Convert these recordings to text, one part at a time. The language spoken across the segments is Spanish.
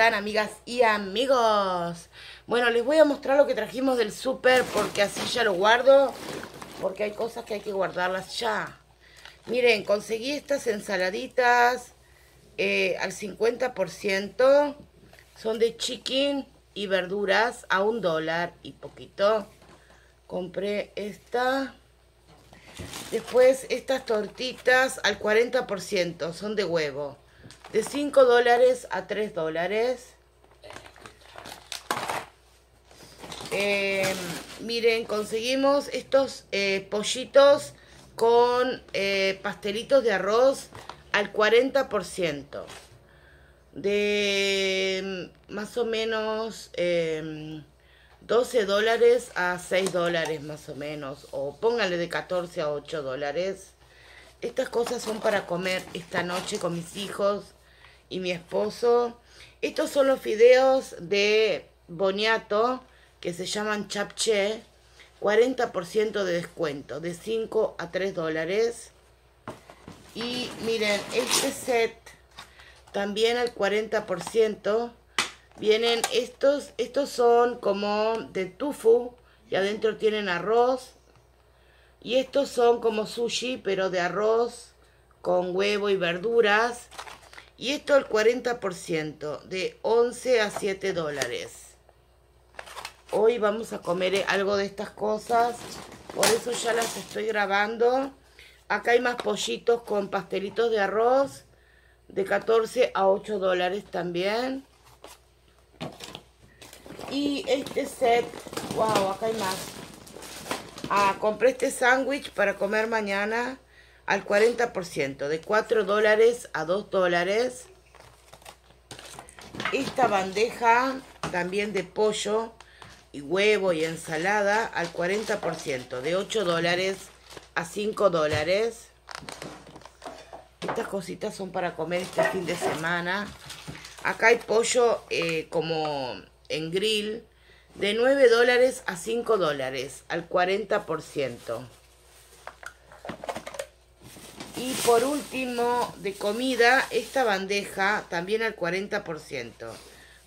están amigas y amigos? Bueno, les voy a mostrar lo que trajimos del súper porque así ya lo guardo. Porque hay cosas que hay que guardarlas ya. Miren, conseguí estas ensaladitas eh, al 50%. Son de chicken y verduras a un dólar y poquito. Compré esta. Después estas tortitas al 40%. Son de huevo de 5 dólares a 3 dólares. Eh, miren, conseguimos estos eh, pollitos con eh, pastelitos de arroz al 40%. De mm, más o menos 12 dólares a 6 dólares más o menos. O póngale de 14 a 8 dólares. Estas cosas son para comer esta noche con mis hijos y mi esposo. Estos son los fideos de boniato que se llaman chapche. 40% de descuento, de 5 a 3 dólares. Y miren, este set también al 40%. Vienen estos, estos son como de tofu y adentro tienen arroz. Y estos son como sushi, pero de arroz con huevo y verduras. Y esto el 40%, de 11 a 7 dólares. Hoy vamos a comer algo de estas cosas, por eso ya las estoy grabando. Acá hay más pollitos con pastelitos de arroz, de 14 a 8 dólares también. Y este set, wow, acá hay más. Ah, compré este sándwich para comer mañana al 40%, de 4 dólares a 2 dólares. Esta bandeja también de pollo y huevo y ensalada al 40%, de 8 dólares a 5 dólares. Estas cositas son para comer este fin de semana. Acá hay pollo eh, como en grill de 9 dólares a 5 dólares al 40%. Y por último, de comida, esta bandeja también al 40%.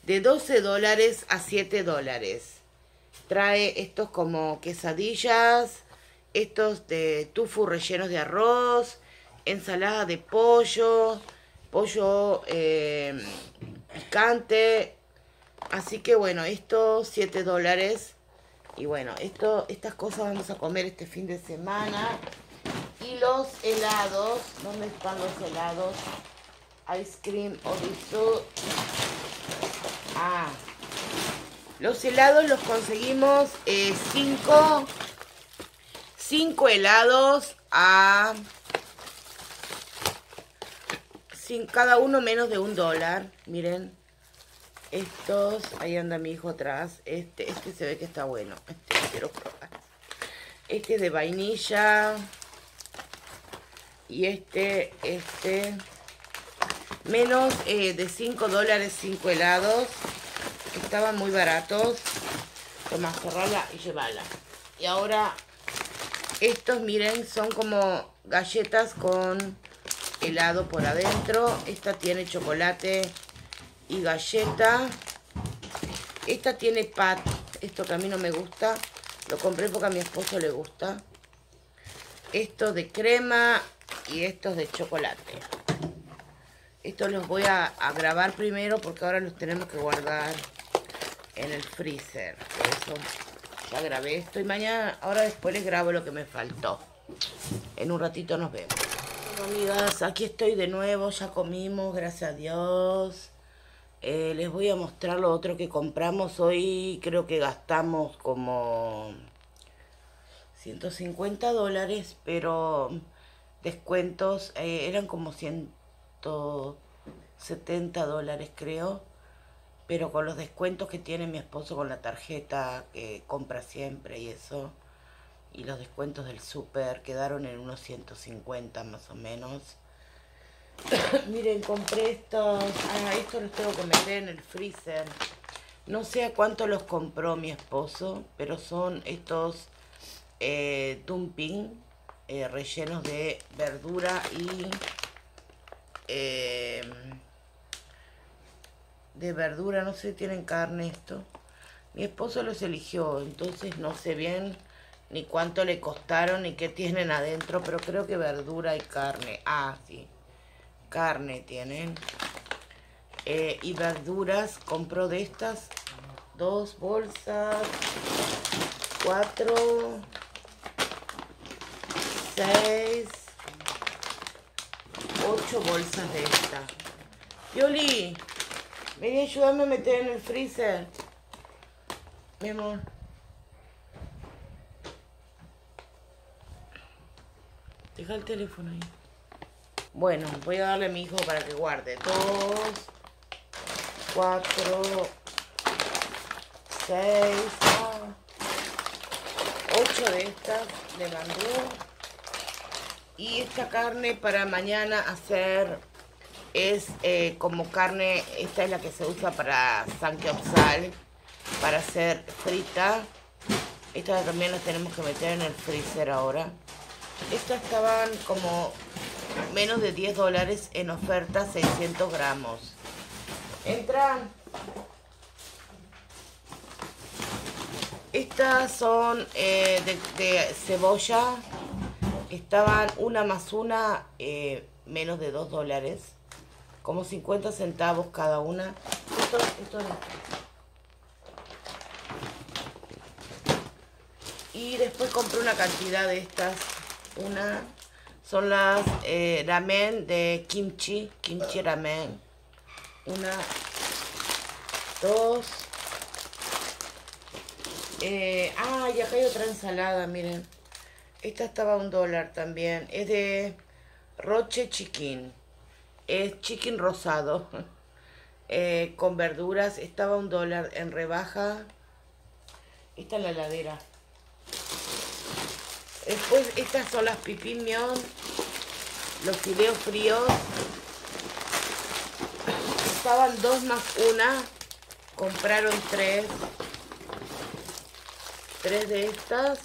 De 12 dólares a 7 dólares. Trae estos como quesadillas, estos de tufu rellenos de arroz, ensalada de pollo, pollo eh, picante. Así que bueno, estos 7 dólares. Y bueno, esto, estas cosas vamos a comer este fin de semana. Y los helados, ¿dónde están los helados? Ice cream o Ah, los helados los conseguimos 5 eh, helados a sin cada uno menos de un dólar. Miren, estos, ahí anda mi hijo atrás. Este, este se ve que está bueno. Este quiero probar. Este es de vainilla y este, este, menos eh, de 5 dólares 5 helados. Estaban muy baratos. Toma, cerrarla y llevarla. Y ahora, estos, miren, son como galletas con helado por adentro. Esta tiene chocolate y galleta. Esta tiene pat. Esto que a mí no me gusta. Lo compré porque a mi esposo le gusta. Esto de crema y estos de chocolate. Estos los voy a, grabar primero porque ahora los tenemos que guardar en el freezer. Por eso ya grabé esto y mañana, ahora después les grabo lo que me faltó. En un ratito nos vemos. Bueno, amigas, aquí estoy de nuevo, ya comimos, gracias a Dios. Eh, les voy a mostrar lo otro que compramos hoy. Creo que gastamos como 150 dólares, pero descuentos, eh, eran como 170 dólares creo, pero con los descuentos que tiene mi esposo con la tarjeta que compra siempre y eso, y los descuentos del súper quedaron en unos 150 más o menos. Miren, compré estos, ah, estos los tengo que meter en el freezer. No sé a cuánto los compró mi esposo, pero son estos eh, dumping eh, rellenos de verdura y eh, de verdura, no sé tienen carne esto. Mi esposo los eligió, entonces no sé bien ni cuánto le costaron ni qué tienen adentro, pero creo que verdura y carne. Ah, sí, carne tienen. Eh, y verduras, compró de estas dos bolsas, cuatro, seis, ocho bolsas de esta. Yoli, ven y ayúdame a meter en el freezer. Mi amor. Deja el teléfono ahí. Bueno, voy a darle a mi hijo para que guarde. Dos, cuatro, seis, ocho de estas de mandú. Y esta carne para mañana hacer es eh, como carne, esta es la que se usa para sanqueopsal para hacer frita. Estas también las tenemos que meter en el freezer ahora. Estas estaban como menos de 10 dólares en oferta, 600 gramos. Entran. Estas son eh, de, cebolla. Estaban una más una, eh, menos de 2 dólares. Como 50 centavos cada una. Esto, esto Y después compré una cantidad de estas. Una son las eh, ramen de kimchi, kimchi ramen. Una, dos. Eh, ah, y acá hay otra ensalada, miren. Esta estaba a un dólar también. Es de Roche Chicken. Es chicken rosado. Eh, con verduras. Estaba un dólar en rebaja. Esta es la heladera. Después estas son las pipimión, los fideos fríos. Estaban dos más una. Compraron tres. Tres de estas.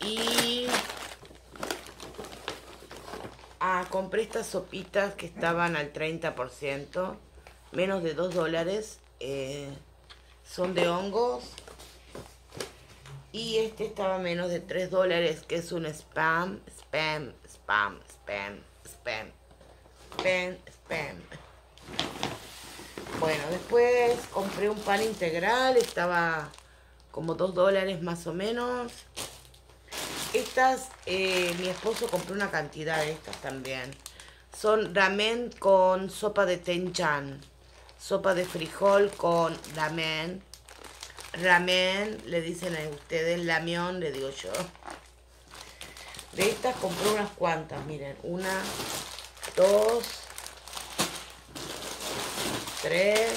Y... Ah, compré estas sopitas que estaban al 30%. Menos de 2 dólares. Eh, son de hongos. Y este estaba menos de 3 dólares, que es un spam, spam, spam, spam, spam, spam, spam. Bueno, después compré un pan integral, estaba como 2 dólares más o menos. Estas, eh, mi esposo compró una cantidad de estas también. Son ramen con sopa de tenchan. Sopa de frijol con ramen ramen, le dicen a ustedes, lamión, le digo yo. De estas compré unas cuantas, miren, una, dos, tres,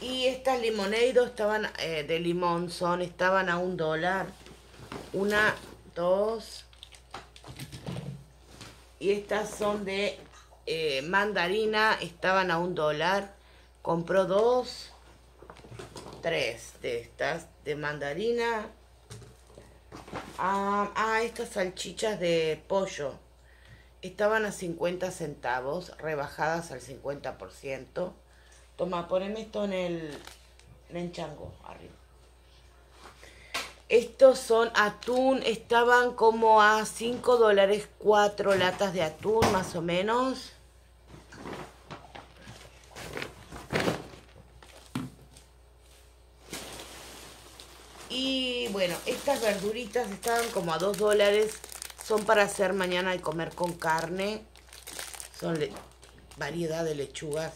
y estas limoneidos estaban, eh, de limón son, estaban a un dólar, una, dos, y estas son de eh, mandarina estaban a un dólar. Compró dos, tres de estas de mandarina. Ah, ah, estas salchichas de pollo estaban a 50 centavos, rebajadas al 50%. Toma, poneme esto en el, en arriba. Estos son atún, estaban como a 5 dólares, 4 latas de atún más o menos. Y bueno, estas verduritas estaban como a 2 dólares. Son para hacer mañana y comer con carne. Son variedad de lechugas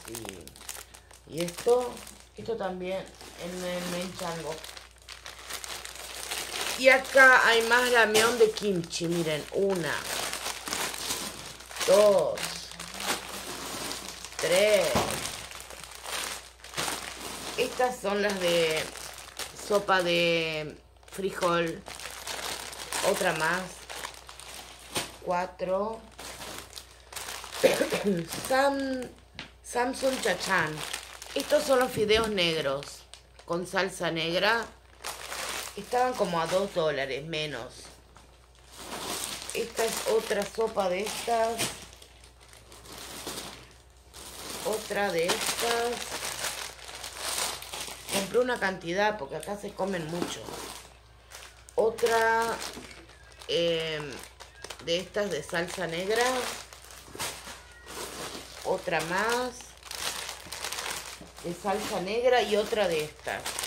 y, y esto, esto también en el. Y acá hay más ramión de kimchi, miren, una, dos, tres. Estas son las de sopa de frijol. Otra más. Cuatro. Sam, Samsung Chachan. Estos son los fideos negros con salsa negra Estaban como a 2 dólares menos. esta es otra sopa de estas. Otra de estas. Compré una cantidad porque acá se comen mucho. Otra em, de estas de salsa negra. Otra más de salsa negra y otra de estas.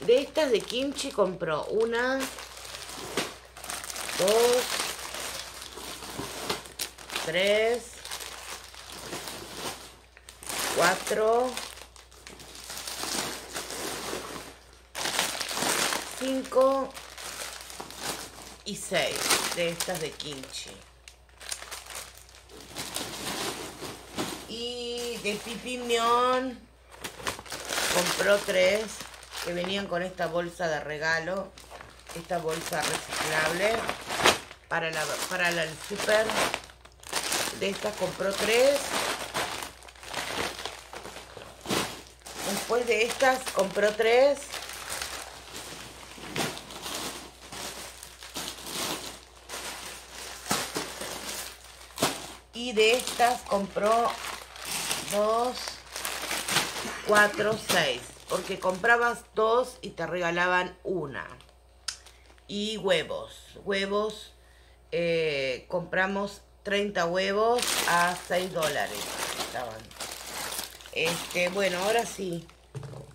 De estas de kimchi compró una, dos, tres, cuatro, cinco y seis de estas de kimchi. Y de pipimión compró tres venían con esta bolsa de regalo, esta bolsa reciclable para, la, para el super. De estas compró tres. Después de estas compró tres. Y de estas compró dos, cuatro, seis porque comprabas dos y te regalaban una. Y huevos, huevos, eh, compramos 30 huevos a 6 dólares. Este, bueno, ahora sí,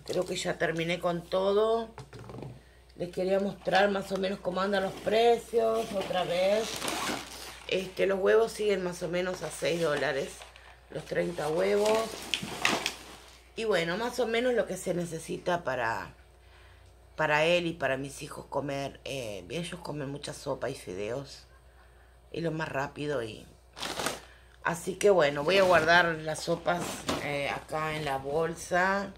creo que ya terminé con todo. Les quería mostrar más o menos cómo andan los precios otra vez. Este, los huevos siguen más o menos a 6 dólares. Los 30 huevos. Y bueno, más o menos lo que se necesita para, para él y para mis hijos comer. Eh, ellos comen mucha sopa y fideos. Y lo más rápido y... Así que bueno, voy a guardar las sopas eh, acá en la bolsa.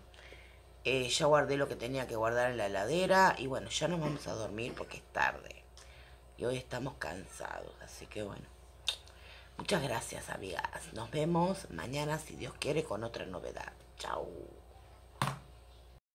Eh, ya guardé lo que tenía que guardar en la heladera. Y bueno, ya nos vamos a dormir porque es tarde. Y hoy estamos cansados. Así que bueno. Muchas gracias, amigas. Nos vemos mañana, si Dios quiere, con otra novedad. Chao.